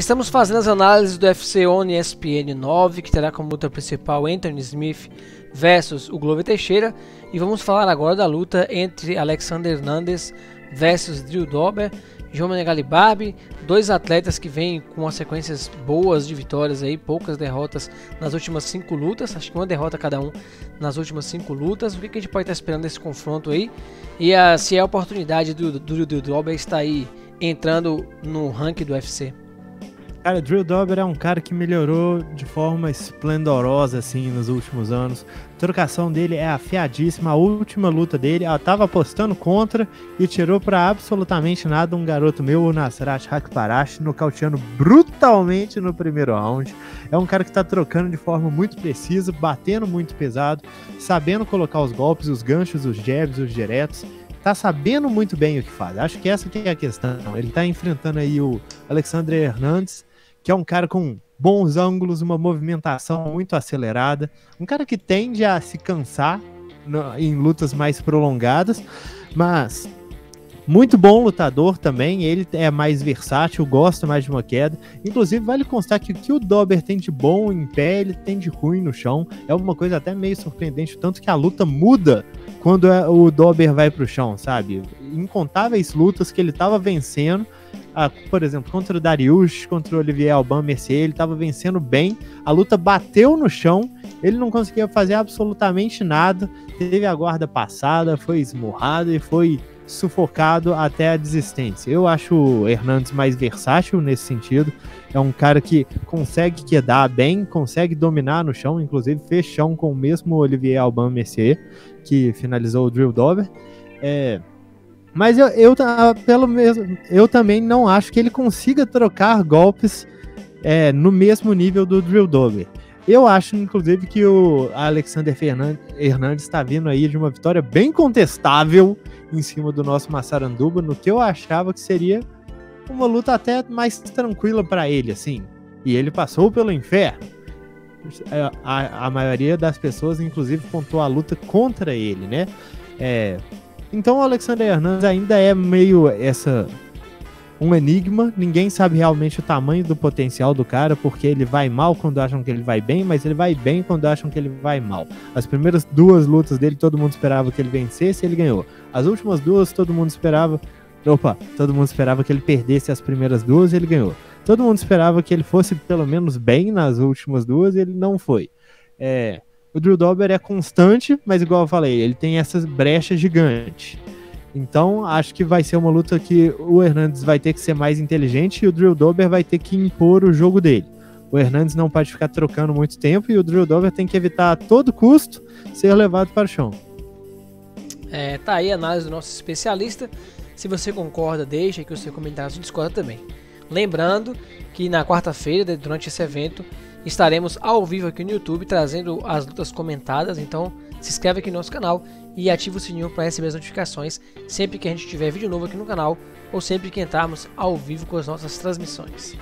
Estamos fazendo as análises do UFC One ESPN 9, que terá como luta principal Anthony Smith versus o Glover Teixeira. E vamos falar agora da luta entre Alexander Hernandez versus Drew Dober. João Galibarbi, dois atletas que vêm com as sequências boas de vitórias aí, poucas derrotas nas últimas cinco lutas, acho que uma derrota cada um nas últimas cinco lutas. O que, a gente pode estar esperando desse confronto aí? E a, se é a oportunidade do Drew Dober estar aí entrando no ranking do UFC? Cara, Drew Dober é um cara que melhorou de forma esplendorosa, assim, nos últimos anos. A trocação dele é afiadíssima. A última luta dele, ela tava apostando contra e tirou para absolutamente nada um garoto meu, o Nasrat Hakparash, nocauteando brutalmente no primeiro round. É um cara que tá trocando de forma muito precisa, batendo muito pesado, sabendo colocar os golpes, os ganchos, os jabs, os diretos tá sabendo muito bem o que faz. Acho que essa que é a questão. Ele tá enfrentando aí o Alexandre Hernandes, que é um cara com bons ângulos, uma movimentação muito acelerada, um cara que tende a se cansar no, em lutas mais prolongadas, mas muito bom lutador também, ele é mais versátil, gosta mais de uma queda. Inclusive, vale constar que o que o Dober tem de bom em pé, ele tem de ruim no chão. É uma coisa até meio surpreendente, tanto que a luta muda quando é, o Dober vai pro chão, sabe? Incontáveis lutas que ele tava vencendo, ah, por exemplo, contra o Darius, contra o Olivier Alban Mercier, ele estava vencendo bem, a luta bateu no chão, ele não conseguia fazer absolutamente nada, teve a guarda passada, foi esmurrado e foi sufocado até a desistência. Eu acho o Hernandes mais versátil nesse sentido, é um cara que consegue quedar bem, consegue dominar no chão, inclusive fez chão com o mesmo Olivier Alban Mercier, que finalizou o Drill Dover. É, mas eu, eu, pelo mesmo, eu também não acho que ele consiga trocar golpes é, no mesmo nível do Drill Dover. Eu acho, inclusive, que o Alexander Hernandes está vindo aí de uma vitória bem contestável em cima do nosso Massaranduba, no que eu achava que seria uma luta até mais tranquila para ele, assim. E ele passou pelo inferno. É, a, a, maioria das pessoas, inclusive, pontuou a luta contra ele, né? É, então o Alexander Hernandes ainda é meio essa um enigma, ninguém sabe realmente o tamanho do potencial do cara, porque ele vai mal quando acham que ele vai bem, mas ele vai bem quando acham que ele vai mal. As primeiras duas lutas dele, todo mundo esperava que ele vencesse e ele ganhou. As últimas duas, todo mundo esperava. Opa, todo mundo esperava que ele perdesse as primeiras duas e ele ganhou. Todo mundo esperava que ele fosse pelo menos bem nas últimas duas e ele não foi. É, o Drew Dober é constante, mas igual eu falei, ele tem essas brechas gigantes. Então, acho que vai ser uma luta que o Hernandes vai ter que ser mais inteligente e o Drew Dober vai ter que impor o jogo dele. O Hernandes não pode ficar trocando muito tempo e o Drew Dober tem que evitar a todo custo ser levado para o chão. É, tá aí a análise do nosso especialista. Se você concorda, deixa aqui o seu comentário, se discorda também. Lembrando que na quarta-feira, durante esse evento, estaremos ao vivo aqui no YouTube trazendo as lutas comentadas. Então se inscreve aqui no nosso canal e ativa o sininho para receber as notificações sempre que a gente tiver vídeo novo aqui no canal ou sempre que entrarmos ao vivo com as nossas transmissões.